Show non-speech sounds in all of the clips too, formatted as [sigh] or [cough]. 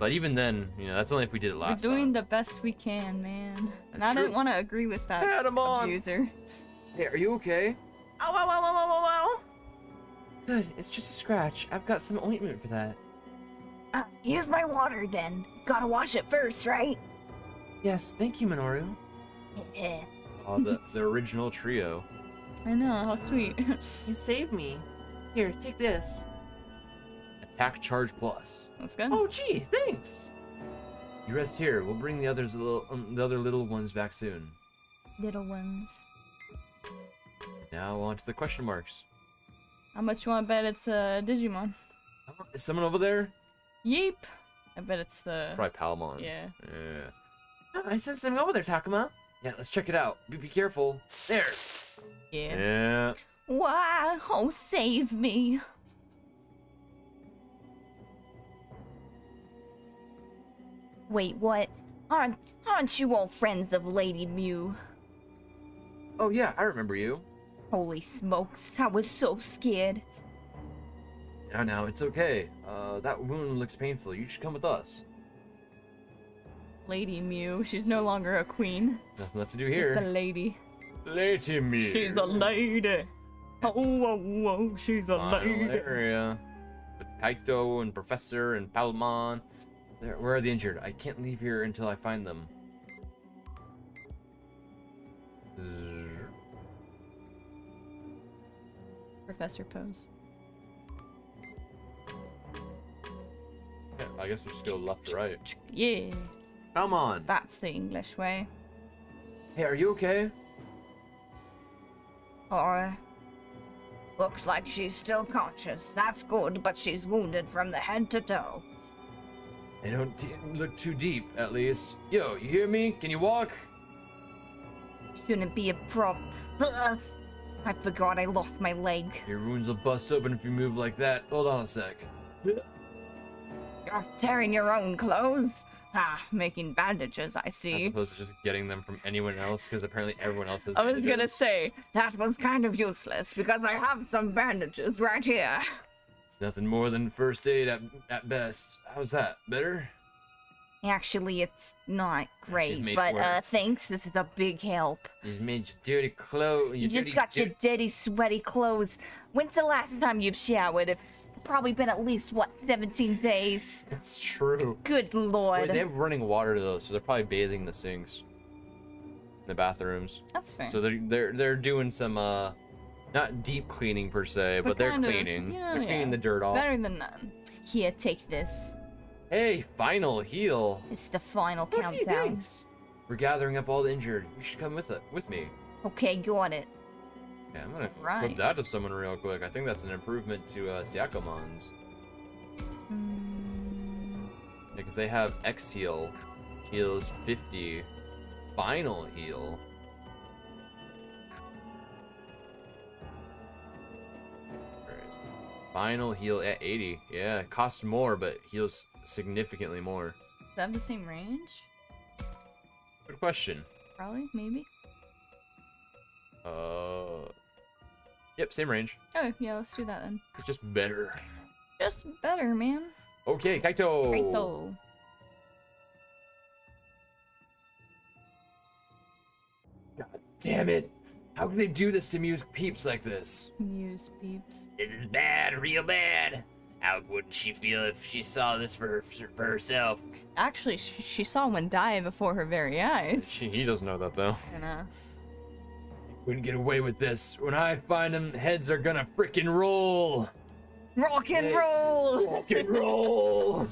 But even then, you know, that's only if we did it last We're doing time. the best we can, man. And That's I don't want to agree with that Pat him on. abuser. Hey, are you okay? Oh, wow, wow, wow, wow, wow, wow. Good. It's just a scratch. I've got some ointment for that. Uh, use my water then. Gotta wash it first, right? Yes, thank you, Minoru. [laughs] Eh. Oh, the the original trio. I know, how sweet. You saved me. Here, take this. Attack charge plus. That's good. Oh, gee, thanks. You rest here. We'll bring the others little, um, the other little ones back soon. Little ones. Now on to the question marks. How much you want to bet it's a Digimon? Oh, Is someone over there? Yeep. I bet it's the. Probably Palmon. Yeah. Yeah. Oh, I sent something over there, Takuma. Yeah, let's check it out. Be, be careful. There. Yeah. Yeah. Why? [laughs] Oh, save me. Wait, what? Aren't, aren't you all friends of Lady Mew? Oh yeah, I remember you. Holy smokes, I was so scared. Now, now, it's okay. Uh, that wound looks painful. You should come with us. Lady Mew. She's no longer a queen. Nothing left to do here. Just a lady. Lady Mew. She's a lady. Oh, oh, oh, she's a Final lady. area with Kaito and Professor and Palmon. There, where are the injured? I can't leave here until I find them. Professor Pose. Yeah, I guess we just go left to right. Yeah, Come on. that's the English way. Hey, are you okay? Or. Looks like she's still conscious. That's good, but she's wounded from the head to toe. They don't look too deep, at least. Yo, you hear me? Can you walk? Shouldn't be a prop. I forgot I lost my leg. Your wounds will bust open if you move like that. Hold on a sec. You're tearing your own clothes? Ah, making bandages, I see. As opposed to just getting them from anyone else, because apparently everyone else has. I was gonna say, That was kind of useless because I have some bandages right here. It's nothing more than first aid at, at best. How's that? Better? Actually, it's not great, but uh, thanks. This is a big help. You just made your dirty clothes. You just got your dirty, sweaty clothes. When's the last time you've showered? It's probably been at least what 17 days. That's true. Good lord. Wait, they have running water though, so they're probably bathing the sinks, the bathrooms. that's fair. So they're they're they're doing some uh, not deep cleaning per se, but, they're kind of, cleaning. yeah, they're cleaning yeah. the dirt off. Better than none. Here, take this. Hey, final heal. It's the final Hey, countdown. thanks. We're gathering up all the injured. You should come with it with me. Okay, got it. Yeah, I'm gonna Right. put that to someone real quick. I think that's an improvement to uh, Siakomon's. Mm, Because they have X heal, heals 50, final heal. Final heal at 80. Yeah, costs more, but heals significantly more. does that have the same range? Good question. Probably, maybe. Uh, yep, same range. Oh, yeah, let's do that then. It's just better. Just better, man. Okay, Kaito. Kaito. God damn it! How can they do this to Muse peeps like this? Muse peeps. This is bad, real bad. How wouldn't she feel if she saw this for, her, for herself? Actually, she, she saw one die before her very eyes. She, he doesn't know that though. And, uh, Couldn't get away with this. When I find them, heads are gonna frickin' roll. Rock and Hey. roll! Rock and roll.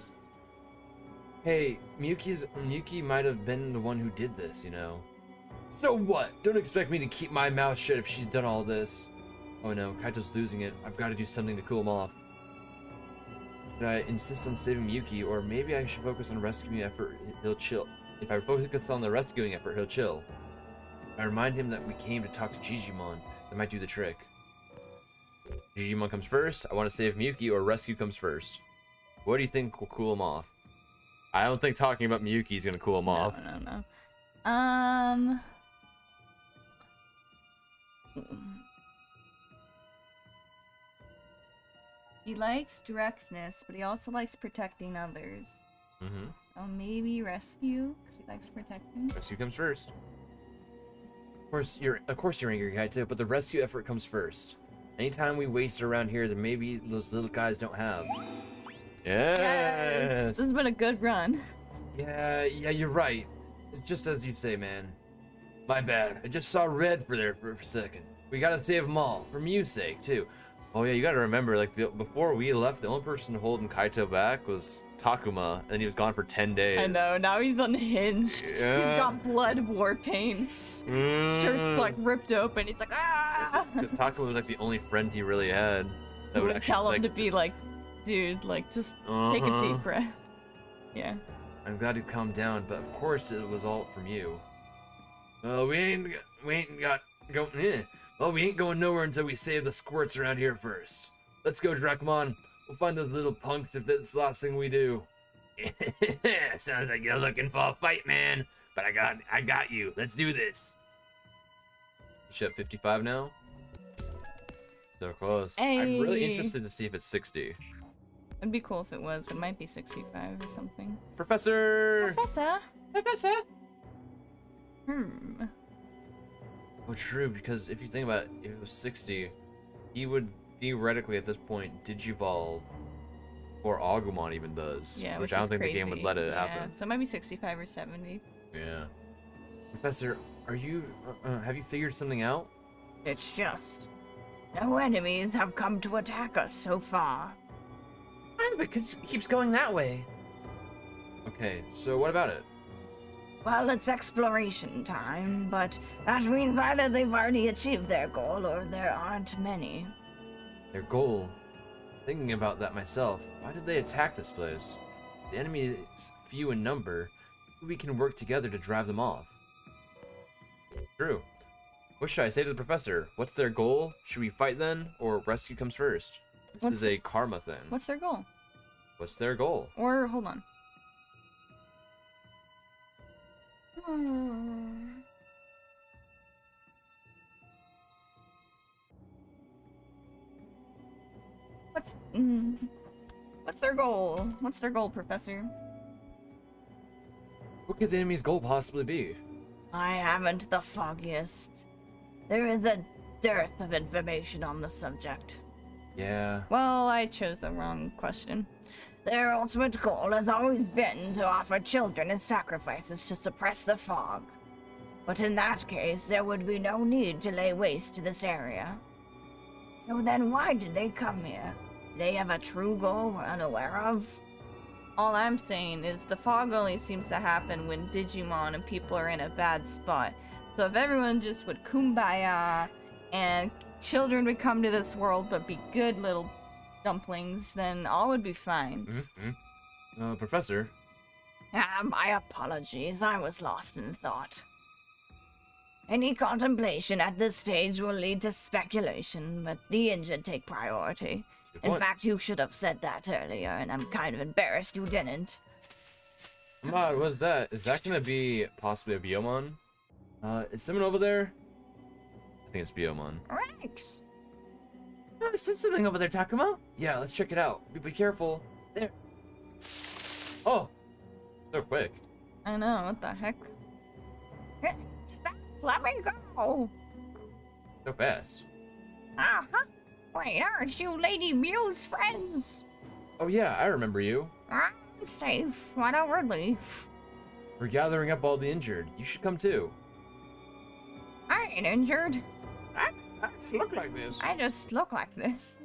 Hey, Miyuki's Miyuki might have been the one who did this, you know. So what? Don't expect me to keep my mouth shut if she's done all this. Oh no, Kaito's losing it. I've got to do something to cool him off. Should I insist on saving Miyuki, or maybe I should focus on rescuing effort? He'll chill. If I focus on the rescuing effort, he'll chill. I remind him that we came to talk to Jijimon. That might do the trick. Jijimon comes first. I want to save Miyuki, or rescue comes first. What do you think will cool him off? I don't think talking about Miyuki is gonna cool him off. no, no, no. Um. He likes directness, but he also likes protecting others. Mm-hmm. Oh, maybe rescue, because he likes protecting. Rescue comes first. Of course, you're of course you're angry, Kaito, but the rescue effort comes first. Anytime we waste around here, then maybe those little guys don't have. Yes. This has been a good run. Yeah, yeah, you're right. It's just as you say, man. My bad. I just saw red for there for a second. We gotta save them all, for Mew's sake too. Oh yeah, you gotta remember, like the, before we left, the only person holding Kaito back was Takuma, and he was gone for ten days. I know, now he's unhinged. Yeah. He's got blood war pain. Shirt's like ripped open. He's like, ah! Because Takuma was like the only friend he really had. That would would actually tell him like, to be like, dude, like, just take a Uh-huh. deep breath. Yeah. I'm glad you calmed down, but of course it was all from you. Well, we ain't, we ain't got go. Eh. Well, we ain't going nowhere until we save the squirts around here first. Let's go, Dracmon. We'll find those little punks if that's the last thing we do. [laughs] Sounds like you're looking for a fight, man. But I got, I got you. Let's do this. You should have 55 now. So close. I'm really interested to see if it's 60. It'd be cool if it was, but it might be 65 or something. Professor. Professor? Professor. Hmm. Oh, true. Because if you think about it, if it was 60, he would theoretically at this point digivolve, or Agumon even does. Yeah, which, which, I don't is think the game would let it yeah, happen. So it might be 65 or 70. Yeah. Professor, are you? Uh, uh, have you figured something out? It's just. No enemies have come to attack us so far. i because it keeps going that way. Okay, so what about it? Well, it's exploration time, but that means either they've already achieved their goal or there aren't many. Their goal. Thinking about that myself, why did they attack this place? The enemy is few in number. We can work together to drive them off. True. What should I say to the professor? What's their goal? Should we fight then, or rescue comes first? This What's- is a karma thing. What's their goal? What's their goal? Or, hold on. Hmm. [sighs] What's mm, what's their goal? What's their goal, Professor? What could the enemy's goal possibly be? I haven't the foggiest. There is a dearth of information on the subject. Yeah. Well, I chose the wrong question. Their ultimate goal has always been to offer children as sacrifices to suppress the fog. But in that case, there would be no need to lay waste to this area. So then why did they come here? They have a true goal we're unaware of? All I'm saying is the fog only seems to happen when Digimon and people are in a bad spot. So if everyone just would kumbaya and children would come to this world but be good little dumplings, then all would be fine. Mm-hmm. Uh, professor, Ah, my apologies. I was lost in thought. Any contemplation at this stage will lead to speculation, but the injured take priority. good In point. fact, you should have said that earlier, and I'm kind of embarrassed you didn't. Ma, what's that? Is that gonna be possibly a Biyomon? Uh, is someone over there? I think it's Biyomon. Rex! Oh, I said something over there, Takuma. Yeah, let's check it out. Be, be careful. There. Oh, so quick. I know, what the heck? Stop! Let me go! So fast. Uh-huh. Wait, aren't you Lady Mew's friends? Oh yeah, I remember you. I'm safe. Why don't we leave? We're gathering up all the injured. You should come too. I ain't injured. I, I just look like this. I just look like this.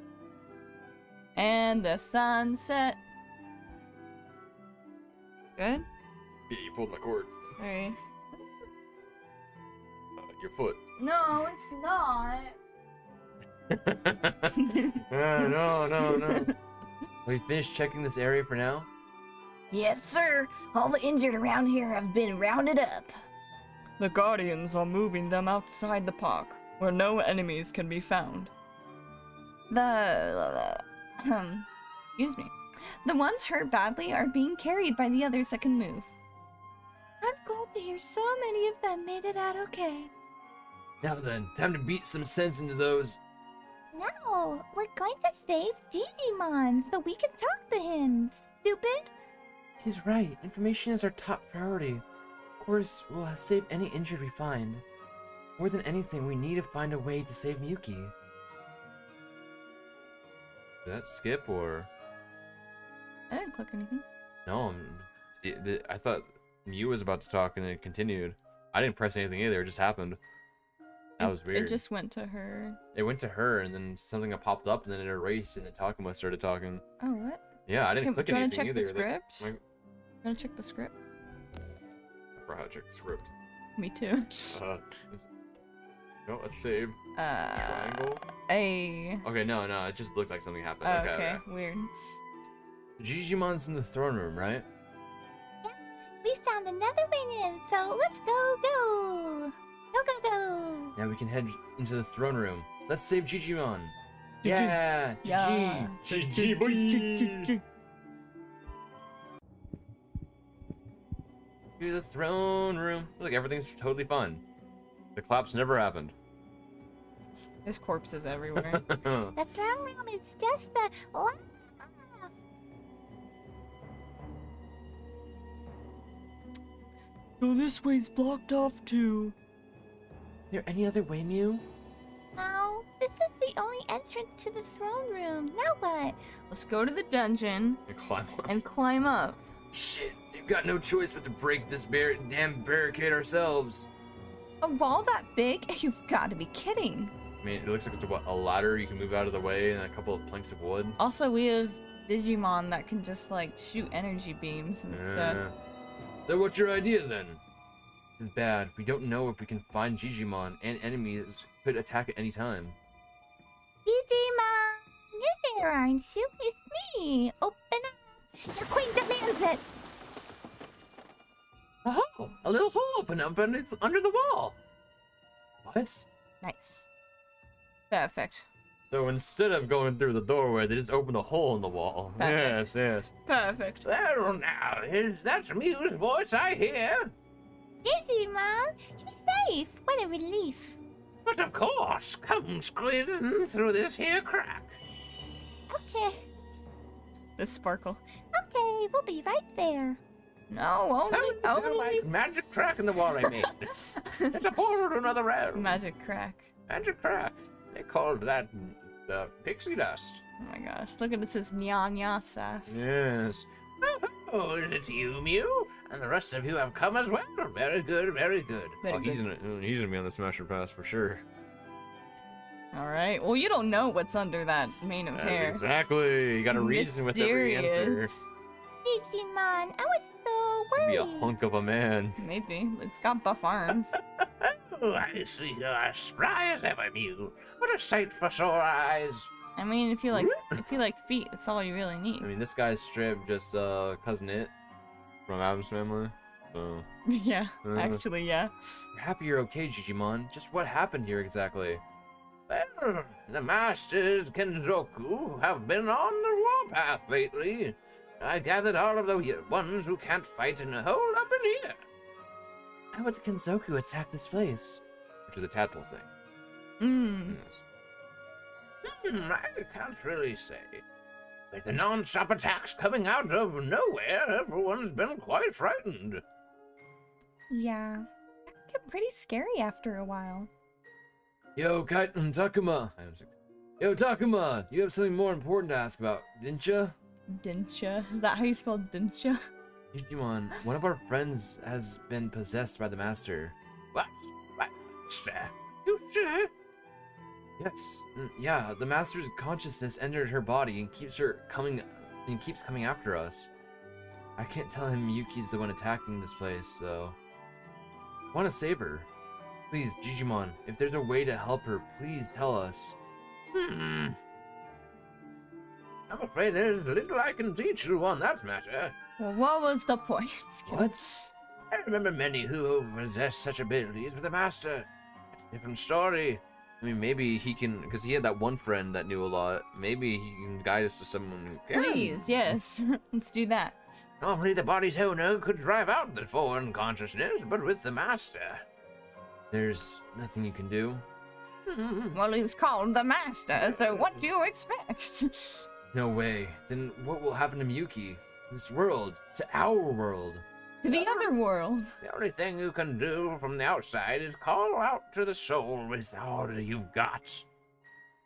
And the sunset. Good? Yeah, you pulled my cord. Alright. Uh, your foot. No, it's not. [laughs] no, no, no, no. we finished checking this area for now? Yes, sir. All the injured around here have been rounded up. The Guardians are moving them outside the park, where no enemies can be found. The. Um. Excuse me. The ones hurt badly are being carried by the others that can move. I'm glad to hear so many of them made it out okay. Now then, time to beat some sense into those. No, we're going to save Jijimon so we can talk to him, stupid. He's right. Information is our top priority. Of course, we'll save any injured we find. More than anything, we need to find a way to save Miyuki. Did that skip or I didn't click anything. no? um, see, I thought Mew was about to talk and then it continued. I didn't press anything either. It just happened. That was weird. It just went to her. It went to her and then something popped up and then it erased and then Takuma started talking. Oh, what? Yeah, I didn't Can- click do you wanna anything check the either. That- script? like- You wanna check the script? I forgot how to check the script. Me too. [laughs] Uh, no, a save. Uh, Triangle. A. Okay, no, no, it just looked like something happened. Oh, okay, okay, okay. weird. Jijimon's in the throne room, right? We found another way in, so let's go, go! Go, go, go! Now we can head into the throne room. Let's save Gigimon. Gigi. Yeah, Yeah. GG. GG, boy. To the throne room. Look, everything's totally fun. The claps never happened. There's corpses everywhere. [laughs] The throne room is just a. Wow. So this way's blocked off too. Is there any other way, Mew? No, this is the only entrance to the throne room. Now what? Let's go to the dungeon And climb up. and climb up. Shit, they've got no choice but to break this bar- damn barricade ourselves. A wall that big? [laughs] You've got to be kidding. I mean, it looks like it's what, a ladder you can move out of the way and a couple of planks of wood. Also, we have Digimon that can just like shoot energy beams and stuff. So what's your idea then? This is bad. We don't know if we can find Jijimon and enemies could attack at any time. Jijimon! You're there, aren't you? It's me! Open up! The queen demands it! Oh, a little hole opened up and it's under the wall. What? Nice. Perfect. So instead of going through the doorway, they just opened a hole in the wall. Perfect. Yes, yes. Perfect. Well, now, is that Mew's voice I hear? Digimon! She's safe! What a relief! But of course, come squeezing through this here crack. Okay, The sparkle. okay, we'll be right there. No, only, would only like magic crack in the wall I made? [laughs] it's a portal to another realm. magic crack. Magic crack. They called that uh, pixie dust. Oh my gosh, look at this, this nya nya stuff. Yes. Oh, is it you, Mew? And the rest of you have come as well. Very good, very good. Very oh, he's good. gonna he's gonna be on the Smasher Pass for sure. All right. Well, you don't know what's under that mane of Uh, hair. Exactly. You got a reason with every answer. Mysterious. Jijimon, I was so Be a hunk of a man. Maybe it's got buff arms. [laughs] Oh, I see you are spry as ever, Mew. What a sight for sore eyes. I mean, if you like, [laughs] if you like feet, that's all you really need. I mean, this guy's straight up just uh cousin it from Adam's family. So [laughs] yeah, Uh. actually, yeah. we're happy you're okay, Jijimon. Just what happened here exactly? Well, the masters Kenzoku have been on the warpath lately. I gathered all of the ones who can't fight and hold up in here. How would the Kenzoku attack this place? Which is the tadpole thing. Mm. Yes. Hmm, I can't really say. With the non-stop attacks coming out of nowhere, everyone's been quite frightened. Yeah, that can get pretty scary after a while. Yo, Kaito and Takuma. I was like, Yo, Takuma, you have something more important to ask about, didn't ya? Dincha, is that how you spell Dincha? Jijimon, one of our friends has been possessed by the Master. What? What? You sure? Yes, mm, yeah, the Master's consciousness entered her body and keeps her coming and keeps coming after us. I can't tell him Yuki's the one attacking this place, though. I want to save her. Please, Jijimon, if there's a way to help her, please tell us. Hmm. I'm afraid there's little I can teach you on that matter. Well, what was the point? [laughs] What? I remember many who possess such abilities with the master. Different story. I mean, maybe he can, because he had that one friend that knew a lot. Maybe he can guide us to someone who can. Please, yes, [laughs] let's do that. Normally, the body's owner could drive out the foreign consciousness, but with the master. There's nothing you can do. Hmm. Well, he's called the master, so what do you expect? [laughs] No way. Then what will happen to Miyuki? To this world, to our world. To the other world. The only thing you can do from the outside is call out to the soul with all that you've got.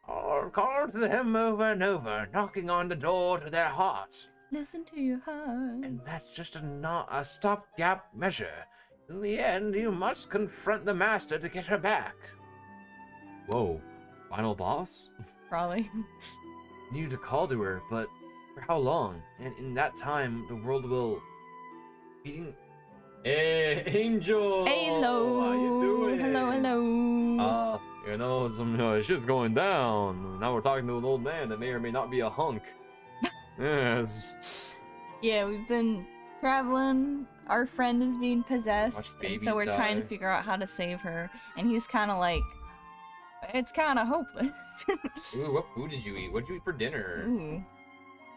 Or call to them over and over, knocking on the door to their hearts. Listen to your heart. And that's just a, not a stopgap measure. In the end, you must confront the master to get her back. Whoa, final boss? Probably. [laughs] Need to call to her, but for how long? And in that time, the world will. Beating. Hey, Angel! Hello. How you doing? Hello, hello. Uh, you know, some uh, shit's going down. Now we're talking to an old man that may or may not be a hunk. [laughs] yes. yeah, we've been traveling. Our friend is being possessed, and so we're trying to figure out how to save her. And he's kind of like, it's kind of hopeless. [laughs] Ooh, what food did you eat? What did you eat for dinner? Ooh.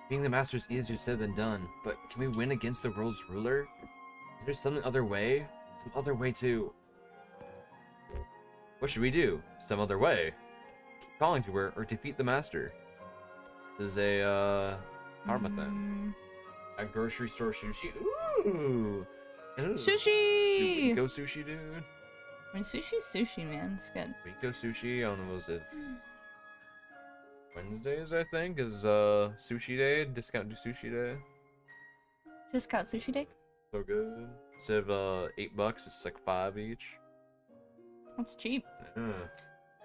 Being the master is easier said than done, but can we win against the world's ruler? Is there some other way? Some other way to. What should we do? Some other way? Keep calling to her or defeat the master? This is a, uh. Karma thing. Mm. A grocery store sushi? Ooh! Ooh. Dude, Sushi. Rico sushi, dude. I mean, sushi's sushi, man. It's good. Rico sushi on was it [clears throat] Wednesdays, I think, is uh sushi day, discount do sushi day. Discount sushi day. So good. Instead of uh eight bucks, it's like five each. That's cheap. Yeah.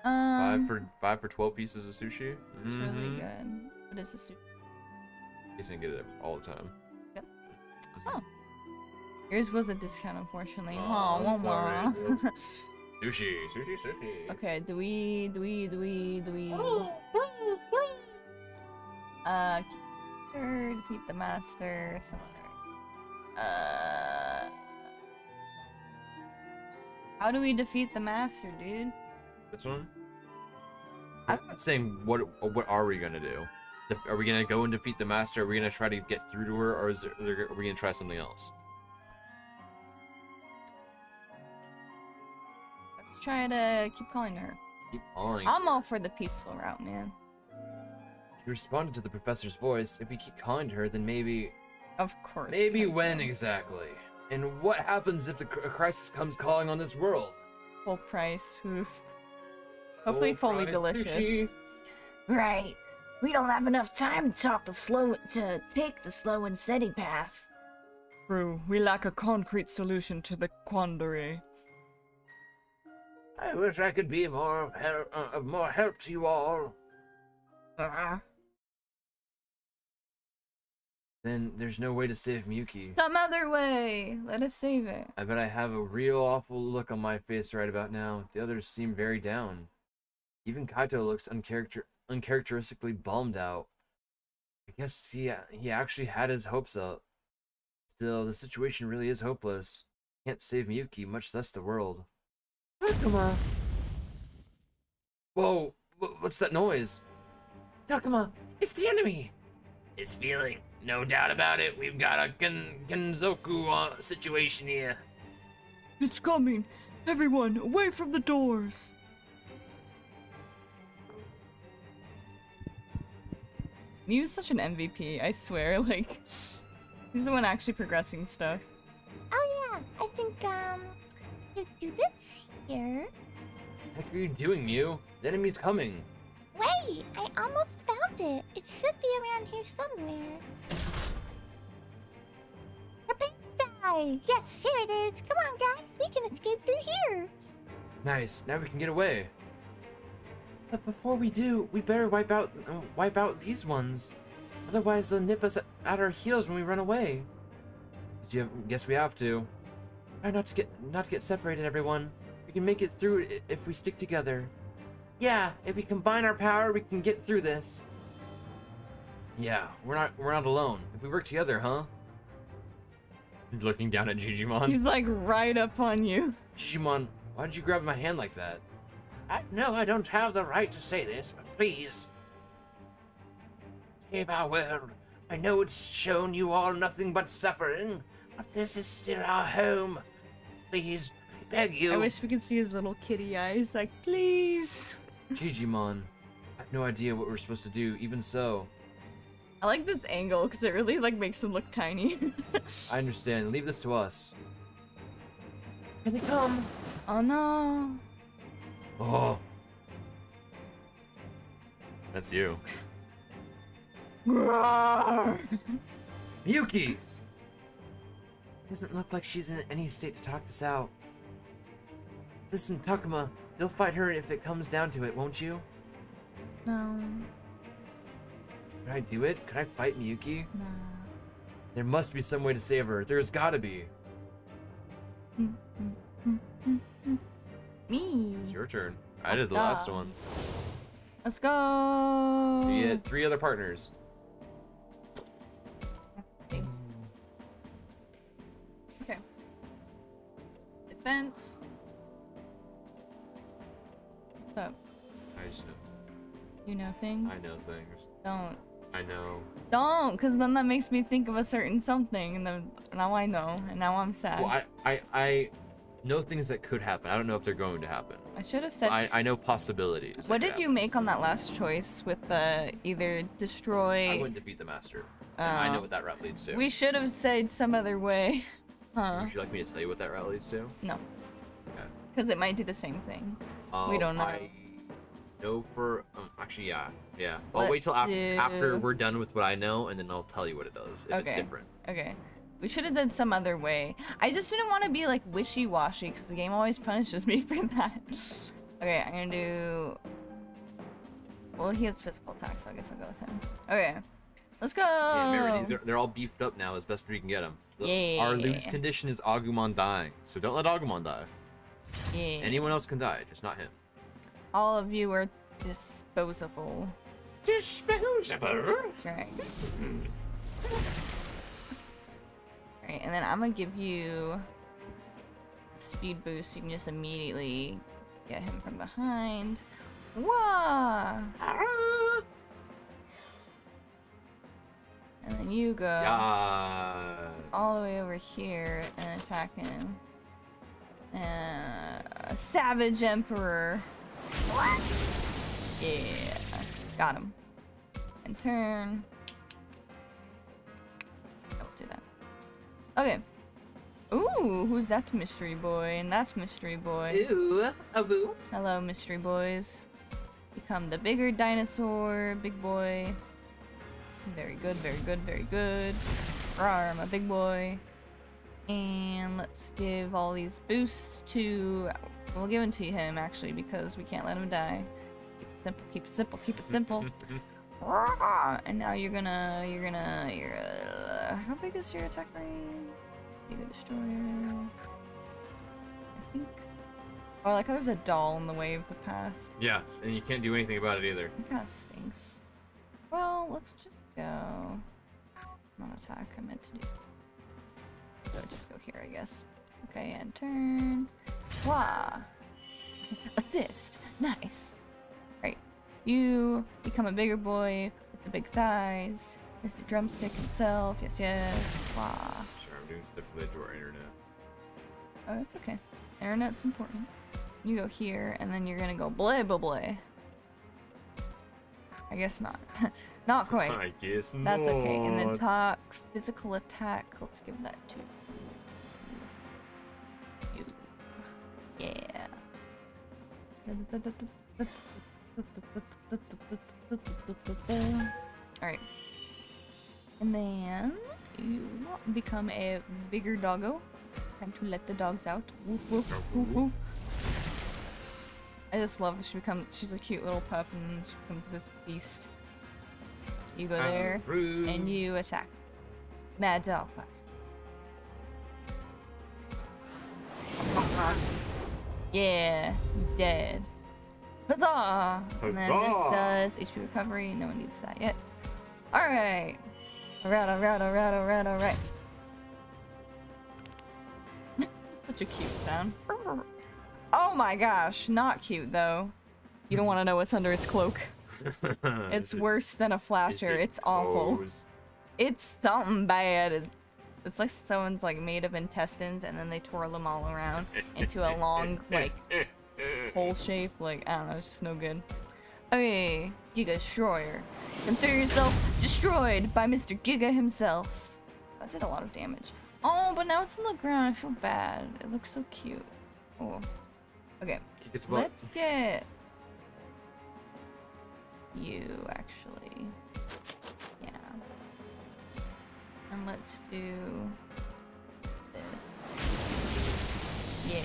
Um, Five for five for twelve pieces of sushi. It's really Mhm. good. What is the sushi? You can get it all the time. Oh. Yours was a discount, unfortunately. Aw, Aw, wah, I'm wah. [laughs] Sushi, sushi, sushi. okay, do we, do we, do we, do we? Uh, sure, defeat the master, some other. Uh. How do we defeat the master, dude? This one. I I'm not saying what what are we gonna do? Are we gonna go and defeat the master? Are we gonna try to get through to her, or is there, are we gonna try something else? Try to keep calling her. Keep calling. I'm all for the peaceful route, man. She responded to the professor's voice. If we keep calling to her, then maybe, Of course. maybe Kaito. when exactly? And what happens if the a crisis comes calling on this world? Full price. Oof. Hopefully, Full fully price delicious. [laughs] Right. We don't have enough time to talk the slow to take the slow and steady path. True, we lack a concrete solution to the quandary. I wish I could be more of uh, of more help to you all. Uh, Then there's no way to save Miyuki. Some other way. Let us save it. I bet I have a real awful look on my face right about now. The others seem very down. Even Kaito looks uncharacter- uncharacteristically bummed out. I guess he he actually had his hopes up. Still, the situation really is hopeless. Can't save Miyuki, much less the world. Takuma! Whoa! What's that noise? Takuma, it's the enemy. It's feeling, no doubt about it. We've got a Ken- Kenzoku uh, situation here. It's coming! Everyone, away from the doors! Mew's such an MVP, I swear. [laughs] Like, he's the one actually progressing stuff. Oh yeah, I think um, you do this here. What are you doing, Mew? The enemy's coming. Wait, I almost found it. It should be around here somewhere. Repensai! Yes, here it is. Come on, guys, we can escape through here. Nice. Now we can get away. But before we do, we better wipe out uh, wipe out these ones. Otherwise, they'll nip us at, our heels when we run away. Guess, you have, guess we have to. Try not to get not to get separated, everyone. We can make it through if we stick together. Yeah, if we combine our power, we can get through this. Yeah, we're not we're not alone. If we work together, huh? He's looking down at Jijimon. He's like right up on you. Jijimon, why did you grab my hand like that? I know I don't have the right to say this, but please. Save our world. I know it's shown you all nothing but suffering, but this is still our home. Please, I beg you. I wish we could see his little kitty eyes. Like, please. Jijimon, I have no idea what we're supposed to do, even so. I like this angle because it really like makes him look tiny. [laughs] I understand. Leave this to us. Here they come. oh no. Oh. That's you. [laughs] Yuki! Doesn't look like she's in any state to talk this out. Listen, Takuma, you'll fight her if it comes down to it, won't you? No. Could I do it? Could I fight Miyuki? No. There must be some way to save her. There's gotta be. Me. It's your turn. I did the last one. Let's go. You had three other partners. Thanks. Okay. Defense. So, I just know. you know things? I know things. Don't. I know. Don't, because then that makes me think of a certain something, and then now I know, and now I'm sad. Well, I, I, I know things that could happen. I don't know if they're going to happen. I should have said. I, I know possibilities. what did you make on that last choice with the either destroy? I went to beat the master. and I oh. know Oh. what that route leads to. We should have said some other way. Huh? Would you like me to tell you what that route leads to? No. Okay. Because it might do the same thing. We Um, don't know. I know for um, actually, yeah, yeah. I'll wait Let's till after, after we're done with what I know, and then I'll tell you what it does if it's different. Okay. We should have done some other way. I just didn't want to be like wishy-washy because the game always [laughs] punishes me for that. Okay, I'm gonna do. Well, he has physical attack, so I guess I'll go with him. Okay, let's go. Yeah, remember these are, they're all beefed up now as best we can get them. Our loose condition is Agumon dying, so don't let Agumon die. Yeah. Anyone else can die, just not him. All of you are disposable. Disposable. That's right. Alright, and then I'm gonna give you speed boost. So you can just immediately get him from behind. Wah! Ah. And then you go Yes. all the way over here and attack him. Uh, Savage Emperor. What? Yeah, got him. And turn. Don't do that. Okay. Ooh, who's that mystery boy? And that's mystery boy. Ooh, a boo. Hello, mystery boys. Become the bigger dinosaur, big boy. Very good, very good, very good. Rawr, I'm a big boy. And let's give all these boosts to. We'll give them to him actually because we can't let him die. Keep it simple, keep it simple, keep it simple. [laughs] And now you're gonna, you're gonna, you're. Uh, how big is your attack range? Bigger destroyer. I think. Oh, I like how there's a doll in the way of the path. Yeah, and you can't do anything about it either. It kind of stinks. Well, let's just go. Not attack, I meant to do. So just go here, I guess. Okay, and turn. Wah! Assist! Nice! Right. You become a bigger boy with the big thighs. Mr. Drumstick himself. Yes, yes. Wah! Sure, I'm doing stuff related to our internet. Oh, it's okay. Internet's important. You go here, and then you're gonna go bleh blah bleh. I guess not. [laughs] not [laughs] quite. I guess That's okay. And then talk physical attack. Let's give that to Yeah. Alright. And then you become a bigger doggo. Time to let the dogs out. Woof, woof, woof, woof. I just love she becomes she's a cute little pup and she becomes this beast. You go there and you attack. Mad dog. Yeah, dead. Huzzah! And then Huzzah! it does HP recovery. No one needs that yet. Alright. Alright, alright, alright, alright, alright. [laughs] Such a cute sound. Oh my gosh, not cute though. You don't want to know what's under its cloak. [laughs] It's worse than a flasher. It's awful. It's something bad. It- It's like someone's like made of intestines and then they twirl them all around into a long like hole shape. Like I don't know, it's just no good. Okay, Giga Destroyer. Consider yourself destroyed by Mr. Giga himself. That did a lot of damage. Oh, but now it's on the ground. I feel bad. It looks so cute. Oh. Okay, Kick its butt. let's get you actually. And let's do this. Yeah.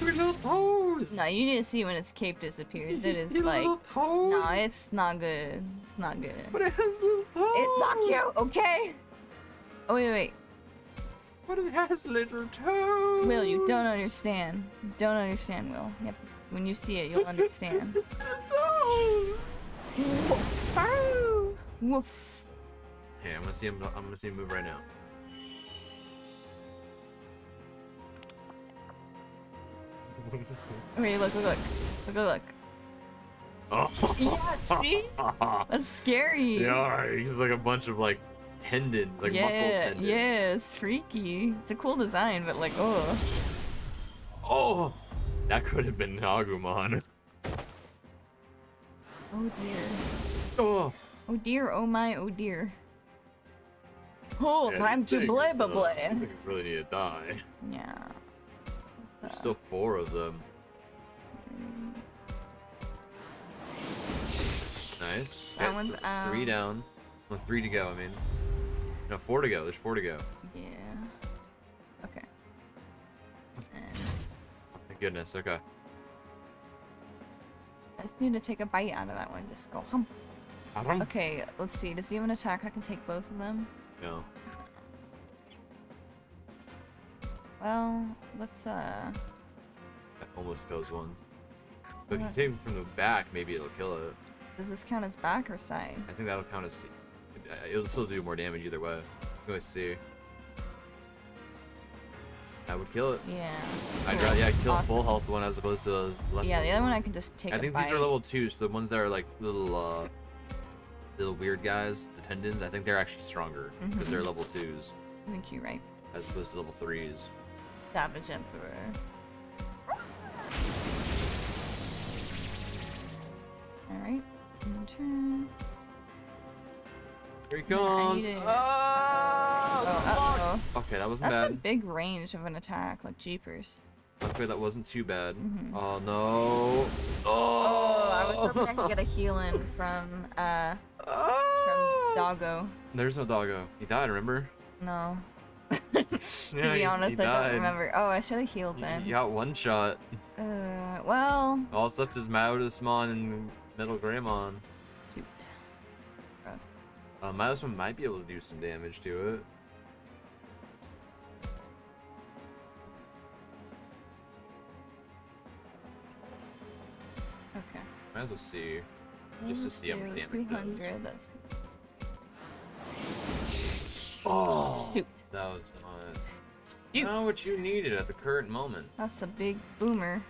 Three little toes. No, you need to see when its cape disappears. It is Three like little toes. no, it's not good. It's not good. But it has little toes. It's not cute, okay? Oh wait, wait, But it has little toes. Will, you don't understand. You don't understand, Will. You have to. When you see it, you'll understand. [laughs] Toes. [gasps] Woof! Woof. Hey, I'm gonna see him. I'm gonna see him move right now. [laughs] Wait, look, look, look, look, look, look. Oh. Yeah, see? [laughs] That's scary. Yeah, he's like a bunch of like tendons, like muscle yeah, tendons. yeah, it's freaky. It's a cool design, but like, oh. Oh, that could have been Agumon. Oh dear. Oh, Oh dear, oh my, oh dear. Oh, yeah, time to uh, play. we really need to die. Yeah. There's still four of them. Nice. That Okay, one's th- Three down. Well, three to go. I mean, no, four to go. There's four to go. Yeah. Okay. And Oh, thank goodness. Okay. I just need to take a bite out of that one. Just go hum. Okay, let's see. Does he have an attack? I can take both of them. No. Well, let's uh. That almost kills one. But if you take him from the back, maybe it'll kill it. Does this count as back or side? I think that'll count as. It'll still do more damage either way. Let's see. I would kill it. Yeah. I'd rather yeah kill Awesome. full health one as opposed to a less. Yeah, the other one I can just take I think bite. these are level two, so the ones that are like little uh little weird guys, the tendons, I think they're actually stronger because Mhm. they're level twos I think you're right. as opposed to level threes. Savage Emperor. Alright. Turn. Here he comes. Ah, Oh, uh-oh. Okay, that wasn't That's a big range of an attack, like Jeepers. Okay, that wasn't too bad. Mhm. Oh no. Oh, Oh, I was hoping I could get a heal in from, uh! Doggo. There's no doggo. He died, remember? No. [laughs] [laughs] To he- be honest, I died. don't remember. Oh, I should have healed He- then. He got one shot. Uh, well, All that's left is Maudismon and Metal Greymon. shoot. Uh, Maudismon might be able to do some damage to it. Okay. Might as well see. Just to see how much damage it does. 300, that's Oh, Shoot. that was not, Shoot. not what you needed at the current moment. That's a big boomer.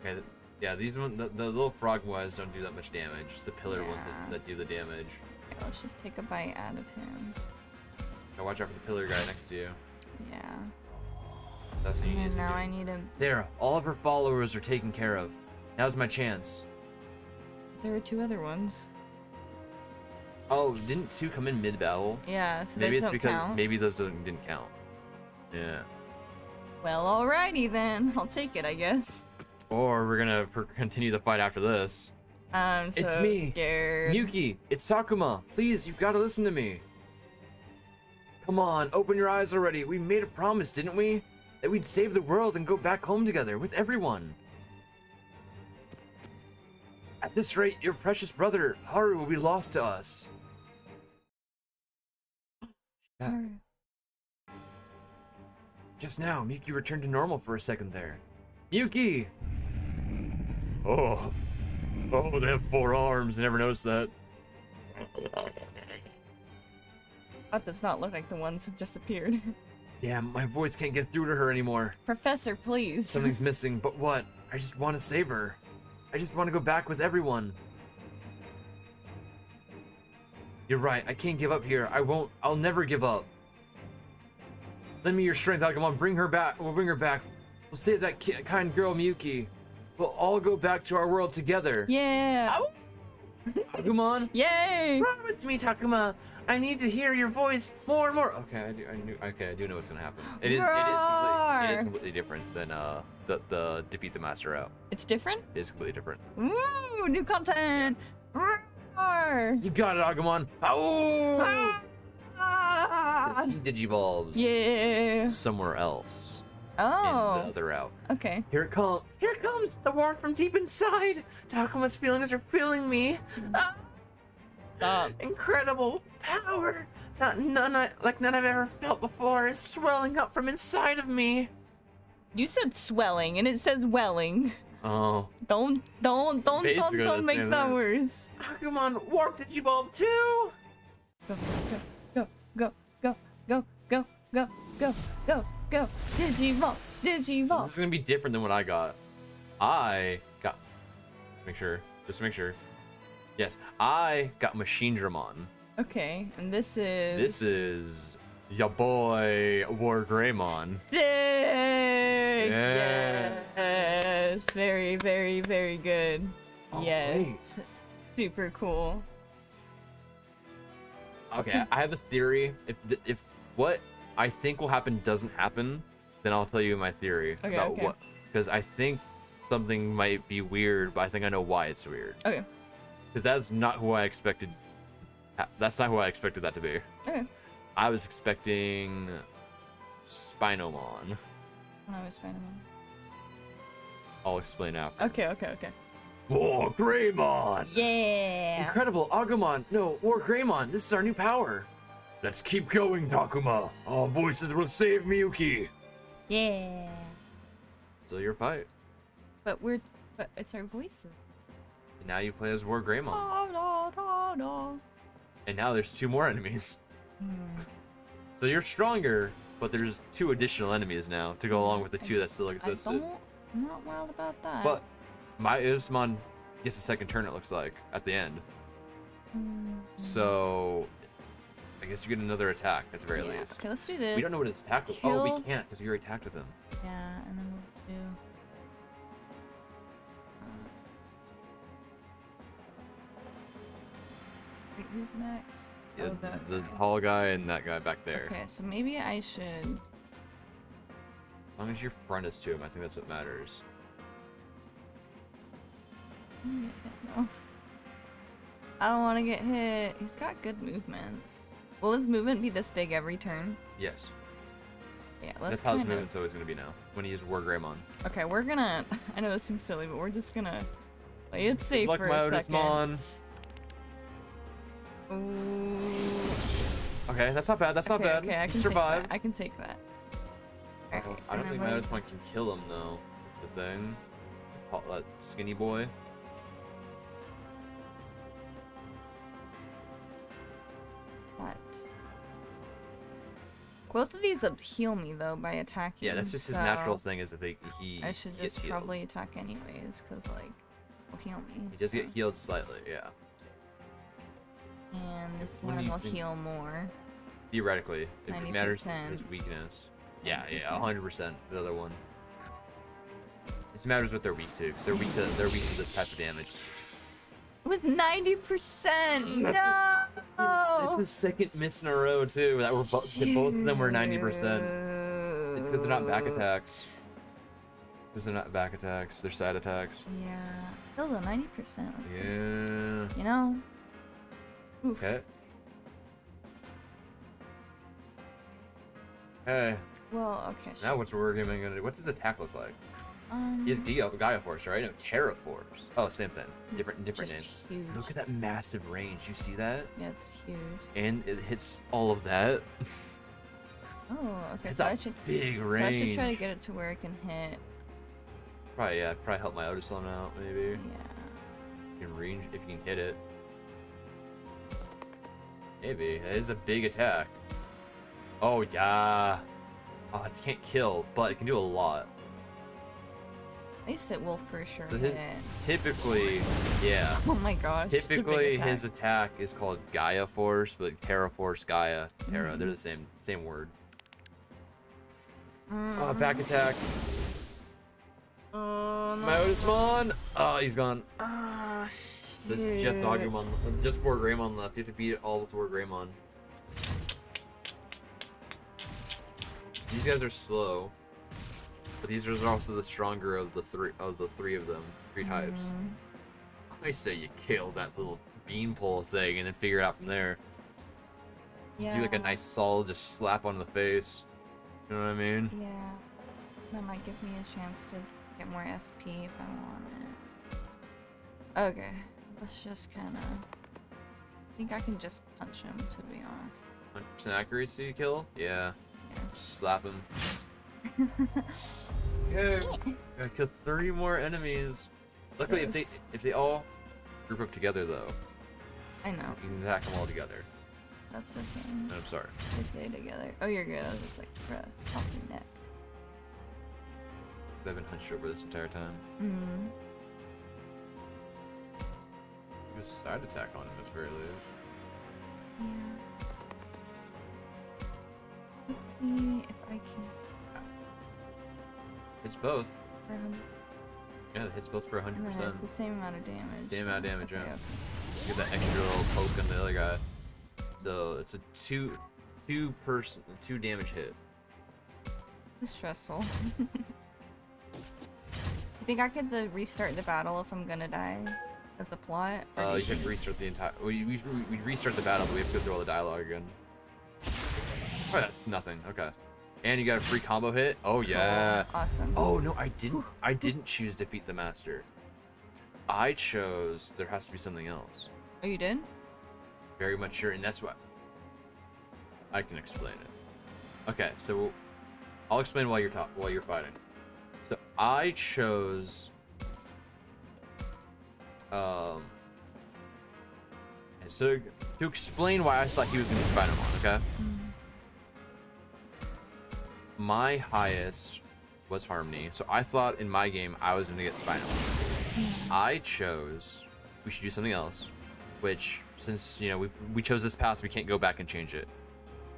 Okay, th- yeah, these one, the, the little frog ones don't do that much damage. It's the pillar ones that, that do the damage. Okay, let's just take a bite out of him. Now watch out for the pillar guy next to you. Yeah. That's what you need now. I need a. There, all of her followers are taken care of. Now's my chance. There are two other ones. Oh, didn't two come in mid battle? Yeah, so maybe it's don't because count. maybe those don't, didn't count. Yeah. Well, alrighty then. I'll take it, I guess. Or we're gonna per- continue the fight after this. I'm It's so me, scared. Yuki, it's Takuma. Please, you've got to listen to me. Come on, open your eyes already. We made a promise, didn't we? That we'd save the world and go back home together with everyone. At this rate, your precious brother, Haru, will be lost to us. Back. Just now, Miyuki returned to normal for a second there. Miyuki! Oh. Oh, they have four arms. I never noticed that. That does not look like the ones that just appeared. Damn, [laughs] my voice can't get through to her anymore. Professor, please. Something's missing, but what? I just want to save her. I just want to go back with everyone. You're right, I can't give up here. I won't, I'll never give up. Lend me your strength, Agumon. Bring her back. We'll bring her back. We'll save that ki- kind girl, Miyuki. we'll all go back to our world together. Yeah. Agumon, [laughs] Yay. run with me, Takuma. I need to hear your voice more and more. Okay, I do. I knew. Okay, I do know what's gonna happen. It is. It is completely. It is completely different than uh the the defeat the master out. It's different. It is completely different. Woo! New content. You got it, Agumon. Oh! Ah. He digivolves Yeah. somewhere else in the Oh. other route. Okay. Here it comes. Here it comes. The warmth from deep inside. Takuma's feelings are filling me. Ah, Stop. incredible power. Not none I, like none I've ever felt before is swelling up from inside of me. You said swelling, and it says welling. Oh. Don't, don't, don't, don't, don't make that that. worse. Agumon, warp digivolve too. Go, go, go, go, go, go, go, go, go, go. Digivolve, So Digivolve. this is gonna be different than what I got. I got. Make sure. Just to make sure. Yes, I got Machine Dramon. Okay, and this is. This is ya boy War Greymon. Yay! Yeah. Yes, very, very, very good. Oh, yes, super cool. Okay, I have a theory. If if what I think will happen doesn't happen, then I'll tell you my theory Okay, about okay. what. Because I think something might be weird, but I think I know why it's weird. Okay. Because that's not who I expected. That's not who I expected that to be. Okay. I was expecting Spinomon. When I was Spider-Man. I'll explain after. Okay, okay, okay. War Greymon! Yeah. Incredible, Agumon! No, War Greymon! This is our new power! Let's keep going, Takuma! Our voices will save Miyuki! Yeah. Still your fight. But we're, but it's our voices. And Now you play as War Greymon. Da, oh, da, da, da. And now there's two more enemies. Hmm. So you're stronger, but there's two additional enemies now to go along with the I- two that still I existed. don't, I'm not wild about that. But my Ismon gets a second turn, it looks like, at the end. Mm, So I guess you get another attack at the very yeah. least. Okay, let's do this. We don't know what his attack was. Oh, we can't because we already attacked with him. Yeah, and then we'll do. Uh, wait, who's next? Oh, the guy. tall guy and that guy back there. Okay, so maybe I should. As long as your front is to him, I think that's what matters. No. I don't want to get hit. He's got good movement. Will his movement be this big every turn? Yes. Yeah, let's that's how his movement's always going to be now. When he uses War Greymon. Okay, we're gonna. [laughs] I know this seems silly, but we're just gonna play it safe Like for my a second. Otismon. Ooh. Okay, that's not bad. That's not bad. Okay, I can survive. I can take that. Alright, I don't think then my what- Otismon can kill him though. That's the thing. That skinny boy. What? Both of these heal me though by attacking. Yeah, that's just his natural thing. Is that they, he I should just healed. probably attack anyways, cause like, will heal me. He does so- get healed slightly. Yeah, And this one will think? heal more. theoretically, it matters 90%. his weakness. Yeah, yeah, 90%. hundred percent. The other one. It matters what they're weak to, because they're weak to they're weak to this type of damage. It was ninety percent. No. It's the second miss in a row too. That were bo- that both of them were ninety percent. It's because they're not back attacks. Because they're not back attacks. They're side attacks. Yeah. Still though, ninety percent. Yeah. You know. Okay. Hey, Well, okay. now sure. what's Gaming gonna do? What's his attack look like? Um, He has Gaia, Gaia Force, right? No, Terra Force. Oh, same thing. Different, different name. Huge. Look at that massive range. You see that? Yeah, it's huge. And it hits all of that. Oh, okay. It's So a I should. big So I should try to get it to where it can hit. Probably, yeah. Probably help my out, maybe. Yeah. Can range if you can hit it. Maybe. That is a big attack. Oh, yeah. Oh, it can't kill, but it can do a lot. At least it will for sure So his- Typically, yeah. [laughs] Oh my gosh. just a big Typically, his attack. attack is called Gaia Force, but Terra Force, Gaia, Terra, Mhm. they're the same same word. Mm, Uh, back attack. Oh no. My Otismon! Oh, he's gone. Ah, So this is just. Agumon, just War Greymon left. You have to beat it all with War Greymon. These guys are slow, but these are also the stronger of the three of the three of them, three types. Mm. I say you kill that little beanpole thing and then figure it out from there. Just do like a nice solid, just slap on the face. You know what I mean? Yeah. That might give me a chance to get more SP if I want it. Okay. Let's just kind of. I think I can just punch him, to be honest. 100% accuracy kill? Yeah. Yeah. Slap him. [laughs] Okay. Gotta kill three more enemies. Luckily, if they if they all group up together though, I know. you can attack them all together. That's the thing. No, I'm sorry. They stay together. Oh, you're good. I was just like, bruh, off your neck. I've been hunched over this entire time. Mm. Do side attack on him at the very least. Yeah. Let's see if I can. It's both. Yeah, it hits both for and 100%. It's the same amount of damage. Same amount of damage, Okay, yeah. okay. Give that extra little poke on the other guy. So it's a two two person two damage hit. It's stressful. [laughs] I think I could uh, restart the battle if I'm gonna die? As the plot? Uh, you have to restart the entire. We, we, we restart the battle, but we have to go through all the dialogue again. Oh, that's nothing. Okay. And you got a free combo hit. Oh yeah. Awesome. Oh no, I didn't. I didn't choose defeat the master. I chose there has to be something else. Oh, you did? Very much sure, and that's what I can explain it. Okay, so I'll explain while you're talk while you're fighting. So I chose um and so to explain why I thought he was gonna be Spinomon, okay? Mm-hmm. My highest was Harmony, so I thought in my game I was gonna get Spinomon. Mm-hmm. I chose we should do something else, which since you know we we chose this path, we can't go back and change it.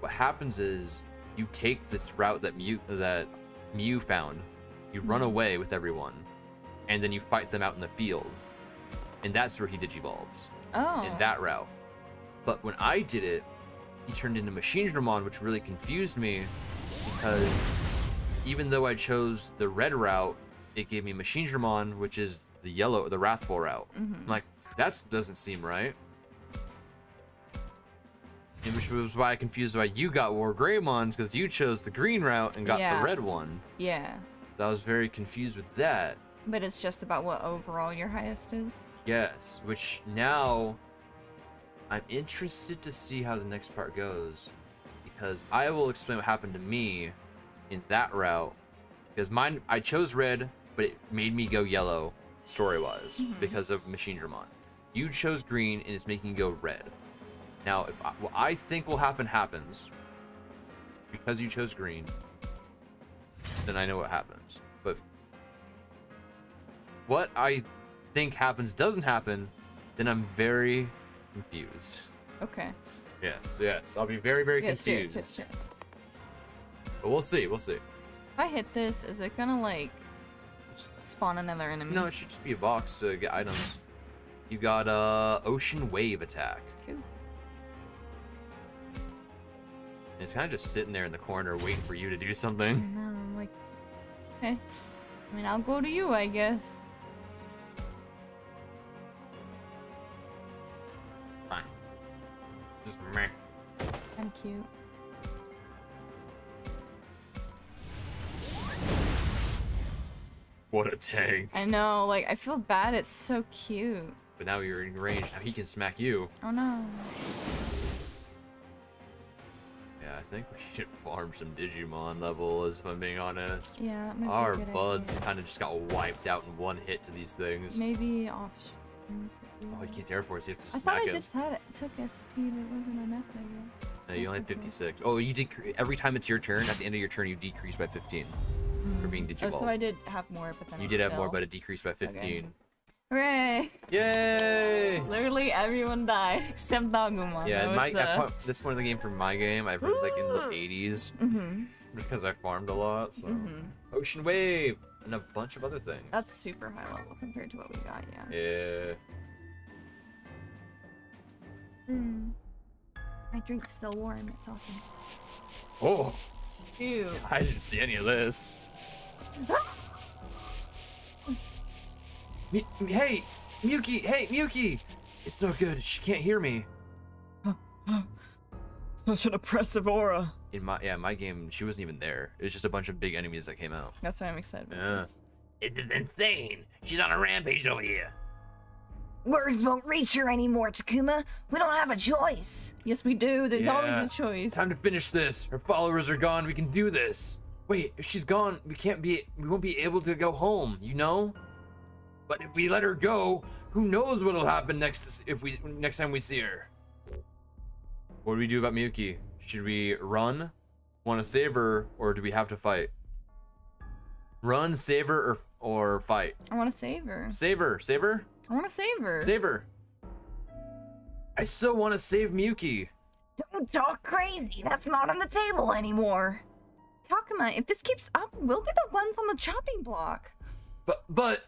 What happens is you take this route that Miu that Miu found, you run mm-hmm. away with everyone, and then you fight them out in the field, and that's where he digivolves Oh. in that route. But when I did it, he turned into Machine Dramon, which really confused me because even though I chose the red route, it gave me Machine Dramon, which is the yellow, the Wrathful route. Mhm. I'm like, that doesn't seem right. And which was why I confused why you got War Greymon, because you chose the green route and got Yeah. the red one. Yeah. So I was very confused with that. But it's just about what overall your highest is. Yes, which now I'm interested to see how the next part goes because I will explain what happened to me in that route because mine I chose red, but it made me go yellow story wise Mhm. because of Machine Dramon. You chose green and it's making you go red. Now, if I, what I think will happen happens because you chose green, then I know what happens. But what I think happens doesn't happen, then I'm very confused. Okay. Yes, yes. I'll be very, very Yes, confused. yes, yes, yes. But we'll see, we'll see. If I hit this, is it gonna like spawn another enemy? No, it should just be a box to get items. You got uh ocean wave attack. Cool. It's kind of just sitting there in the corner waiting for you to do something. know, I'm like, okay. I mean, I'll go to you, I guess. Cute. What a tank. I know, like, I feel bad. It's so cute. But now you're in range. Now he can smack you. Oh no. Yeah, I think we [laughs] should farm some Digimon levels, if I'm being honest. Yeah, that might be a Our buds kind of just got wiped out in one hit to these things. Maybe off. Stream could do Oh, you can't teleport, so you have to I thought I him. just had it. Took SP, but it wasn't enough, I guess. No, you only have 56. Oh, you decrease every time it's your turn. At the end of your turn, you decrease by 15 for being Oh, so. I did have more, but then You did have more, but it decreased by 15. Hooray! Yay! Literally everyone died except Dagumon. Yeah, my, at this point of the game for my game, I was like in the 80s Mhm. because I farmed a lot. So Mhm. Ocean Wave. And a bunch of other things. That's super high level compared to what we got, yeah. Yeah. Mm. My drink's still warm. It's awesome. Oh, Ew. I didn't see any of this. [laughs] Hey, Miyuki! Hey, Miyuki! It's so good. She can't hear me. [gasps] Such an oppressive aura. In my yeah, my game, she wasn't even there. It was just a bunch of big enemies that came out. That's why I'm excited about Yeah. this. This is insane. She's on a rampage over here. Words won't reach her anymore, Takuma. We don't have a choice. Yes, we do. There's Yeah. always a choice. Time to finish this. Her followers are gone. We can do this. Wait, if she's gone, we can't be. We won't be able to go home. You know. But if we let her go, who knows what'll happen next if we next time we see her. What do we do about Miyuki? Should we run, want to save her, or do we have to fight? Run, save her, or or fight? I want to save her. Save her, save her, I want to save her. save her. I still want to save Miyuki. Don't talk crazy. That's not on the table anymore. Takuma, if this keeps up, we'll be the ones on the chopping block. But but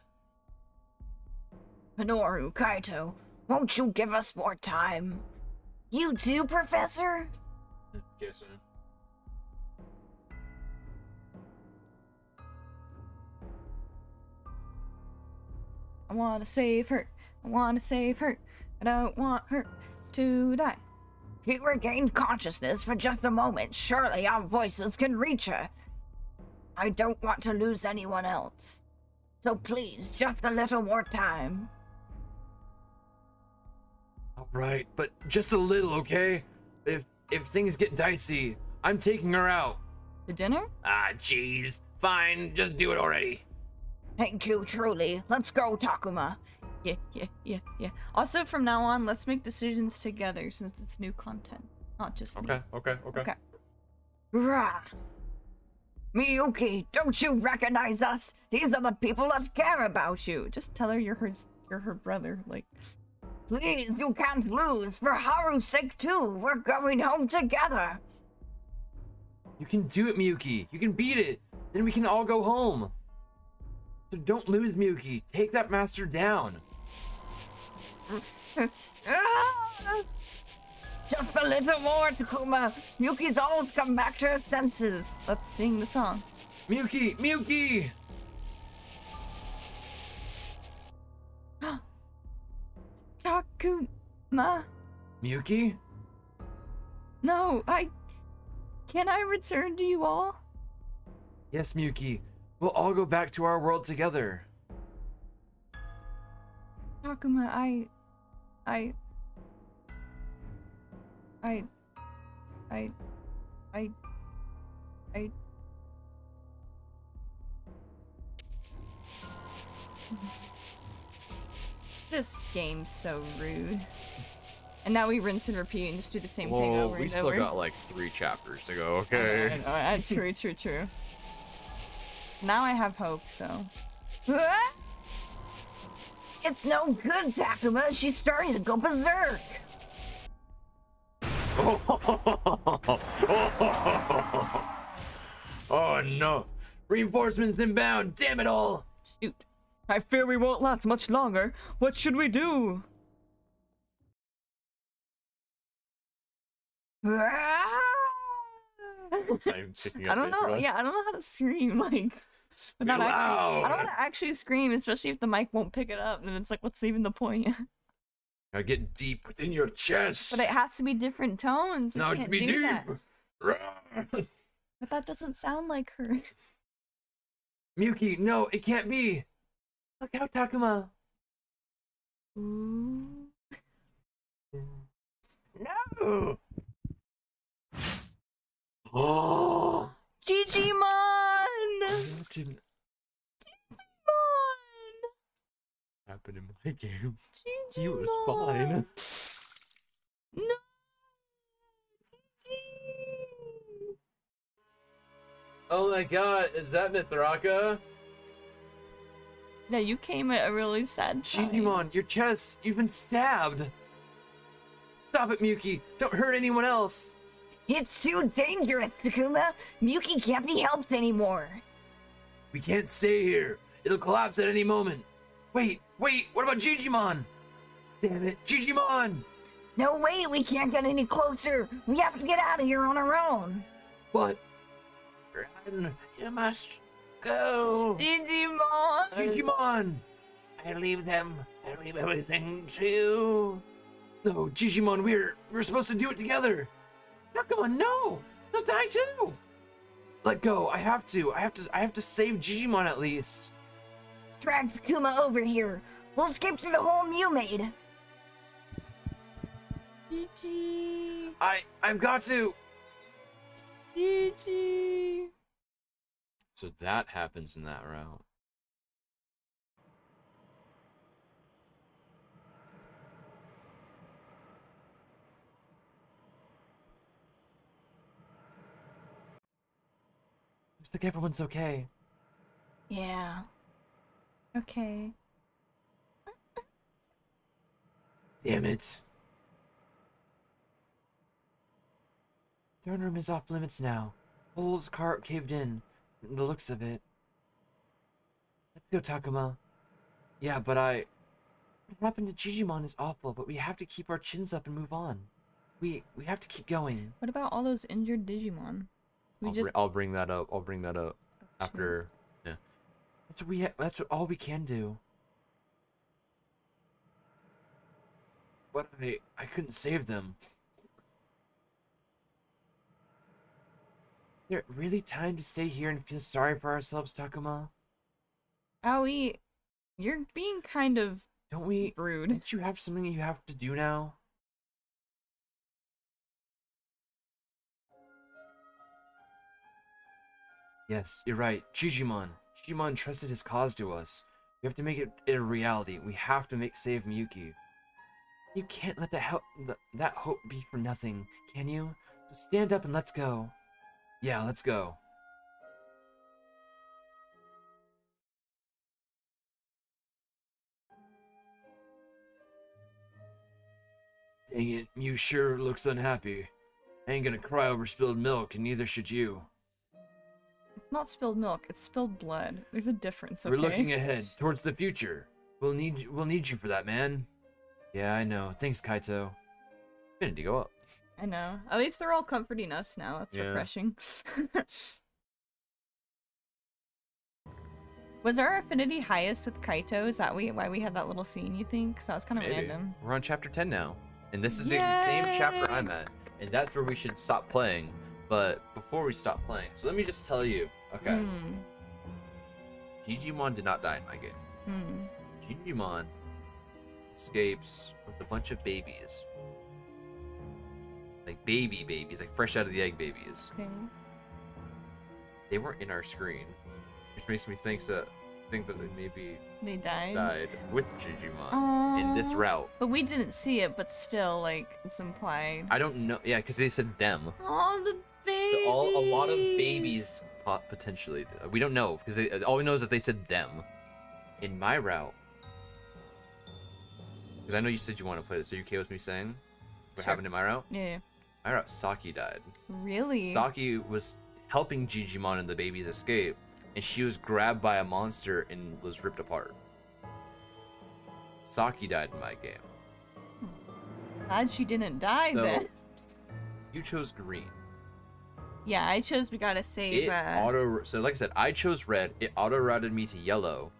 Minoru, Kaito, won't you give us more time? You too, Professor? I want to save her. I want to save her. I don't want her to die. If you regain consciousness for just a moment, surely our voices can reach her. I don't want to lose anyone else. So please, just a little more time. All right, but just a little, okay? If if things get dicey, I'm taking her out. To dinner? Ah, jeez. Fine, just do it already. Thank you, truly. Let's go, Takuma. Yeah, yeah, yeah, yeah. Also, from now on, let's make decisions together since it's new content, not just me. okay, okay. Okay. Rah. Miyuki, don't you recognize us? These are the people that care about you. Just tell her you're her, you're her brother. Like, Please, you can't lose. For Haru's sake, too. We're going home together. You can do it, Miyuki. You can beat it. Then we can all go home. So don't lose, Miyuki. Take that master down. [laughs] Just a little more, Takuma. Miyuki's almost come back to her senses. let's sing the song. Miyuki, Miyuki. [gasps] [gasps] [gasps] Takuma. Miyuki? No, I. Can I return to you all? Yes, Miyuki. We'll all go back to our world together. Takuma, I. I. I. I. I. I. [laughs] This game's so rude. And now we rinse and repeat and just do the same thing Whoa, over we still got like three chapters to go, I know, I okay? know, uh, [laughs] true, true, true. Now I have hope, so. It's no good, Takuma. She's starting to go berserk. [laughs] oh no! Reinforcements inbound! Damn it all! Shoot. I fear we won't last much longer. What should we do? [laughs] I don't know. Yeah, I don't know how to scream. [laughs] Like, but not actually, I don't want to actually scream, especially if the mic won't pick it up. And it's like, what's even the point? [laughs] Now get deep within your chest. but it has to be different tones. No, can't be deep. that. But that doesn't sound like her. Miyuki, no, it can't be. Look out, Takuma. Ooh. No. [gasps] Oh. Jijimon! What didn't Jijimon! happen in my game? Jijimon! He was fine. No! Gigi! Oh my god, is that Mithraka? Yeah, you came at a really sad time. Jijimon, your chest, you've been stabbed. Stop it, Miyuki. Don't hurt anyone else. It's too dangerous, Takuma. Miyuki can't be helped anymore. We can't stay here. It'll collapse at any moment. Wait, wait, what about Jijimon? Damn it, Jijimon! No way, we can't get any closer. We have to get out of here on our own. What? Run, you must go. Digimon! Jijimon! I leave them. I leave everything to you. Oh, no, Jijimon, we're we're supposed to do it together. Takuma, no! They'll die too! Let go. I have to. I have to I have to save Jijimon at least. Drag Takuma over here. We'll escape through the hole Miu made. Gigi! I I've got to. Gigi! So that happens in that route. Looks like everyone's okay. Yeah. Okay. Damn it. Throne room is off limits now. Hole's cart caved in, from the looks of it. Let's go, Takuma. Yeah, but I... What happened to Jijimon is awful, but we have to keep our chins up and move on. We we have to keep going. What about all those injured Digimon? We I'll, just br- I'll bring that up. I'll bring that up oh, Sure. after. Yeah, that's what we. Ha- that's what all we can do. But I I couldn't save them. There really time to stay here and feel sorry for ourselves, Takuma? Aoi, you're being kind of Don't we? rude. Don't you have something you have to do now? Yes, you're right. Jijimon. Jijimon trusted his cause to us. We have to make it a reality. We have to make save Miyuki. You can't let that help that hope be for nothing, can you? So stand up and let's go. Yeah, let's go. Dang it, Miu sure looks unhappy. I ain't gonna cry over spilled milk, and neither should you. It's not spilled milk, it's spilled blood. There's a difference, okay? We're looking ahead, towards the future. We'll need you, we'll need you for that, man. Yeah, I know. Thanks, Kaito. Affinity, go up. I know. At least they're all comforting us now. That's Yeah. refreshing. [laughs] Was our affinity highest with Kaito? Is that we, why we had that little scene, you think? 'Cause that was kind of Maybe. random. We're on chapter 10 now. And this is the same chapter I'm at. And that's where we should stop playing. But before we stop playing, so let me just tell you. Okay. Hmm. Jijimon did not die in my game. Hmm. Jijimon escapes with a bunch of babies. Like baby babies, like fresh out of the egg babies. Okay. They weren't in our screen. Which makes me think that think that they maybe They died. died with Jijimon in this route. But we didn't see it, but still, like, it's implied. I don't know. Yeah, because they said them. Oh, the baby. So all a lot of babies pot- potentially. We don't know because all we know is that they said them. In my route, because I know you said you want to play this. Are you okay with me saying what Sure. happened in my route? Yeah, My route, Saki died. Really? Saki was helping Jijimon and the babies escape, and she was grabbed by a monster and was ripped apart. Saki died in my game. Glad she didn't die So then. you chose green. Yeah, I chose we gotta save. It uh, auto. So like I said, I chose red. It auto routed me to yellow.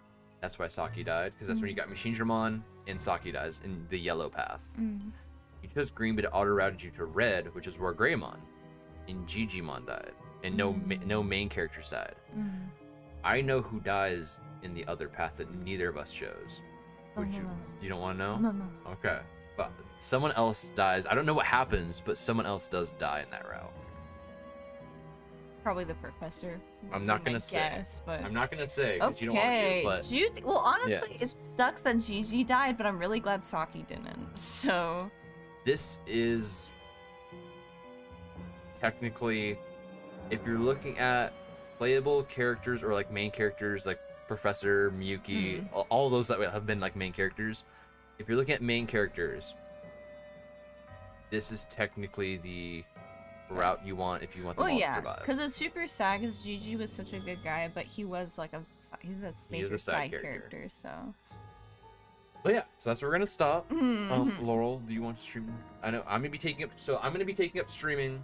That's why Saki died, because that's when you got Machinedramon and Saki dies in the yellow path. mm, You chose green, but it auto routed you to red, which is where Greymon and Jijimon died, and no ma- no main characters died. mm. I know who dies in the other path that neither of us chose. Oh, Would no, you? no, You don't want to know? No, no. Okay, but someone else dies. I don't know what happens, but someone else does die in that route. Probably the professor. I'm not gonna say. guess, but... I'm not gonna say because Okay. you don't want to, but thi- well, honestly, Yes. it sucks that Gigi died, but I'm really glad Saki didn't. [laughs] So, this is technically if you're looking at playable characters or like main characters like professor miyuki Mhm. all, those that have been like main characters if you're looking at main characters this is technically the route you want if you want the Well, yeah, to survive. because it's super sad because Gigi was such a good guy, but he was like a he's a He major a side side character. character. So. But yeah, so that's where we're gonna stop. Um, Mhm. Laurel, do you want to stream? I know I'm gonna be taking up. So I'm gonna be taking up streaming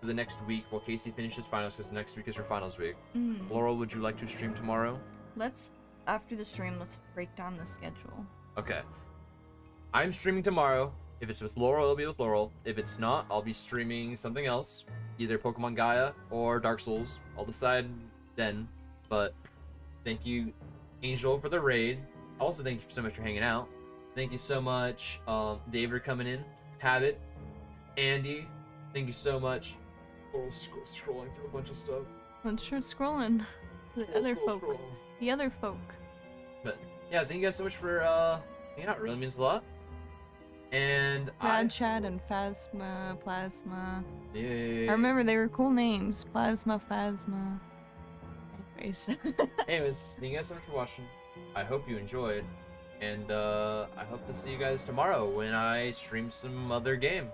for the next week while Casey finishes finals, because next week is her finals week. Mm. Laurel, would you like to stream tomorrow? Let's after the stream, let's break down the schedule. Okay. I'm streaming tomorrow. If it's with Laurel, it'll be with Laurel. If it's not, I'll be streaming something else, either Pokemon Gaia or Dark Souls. I'll decide then. But thank you, Angel, for the raid. Also, thank you so much for hanging out. Thank you so much, um, David, for coming in. Habit, Andy, thank you so much. Laurel's sc- scrolling through a bunch of stuff. Let's start scrolling. The Scroll, other scroll, folk. scroll. The other folk. But yeah, thank you guys so much for uh, hanging out. It really means a lot. And I, Rad Chat and Phasma, Plasma. Yeah. I remember they were cool names. Plasma, Phasma. Anyways. [laughs] Anyways, thank you guys so much for watching. I hope you enjoyed. And uh, I hope to see you guys tomorrow when I stream some other game.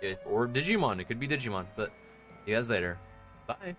It, or Digimon. It could be Digimon. But see you guys later. Bye.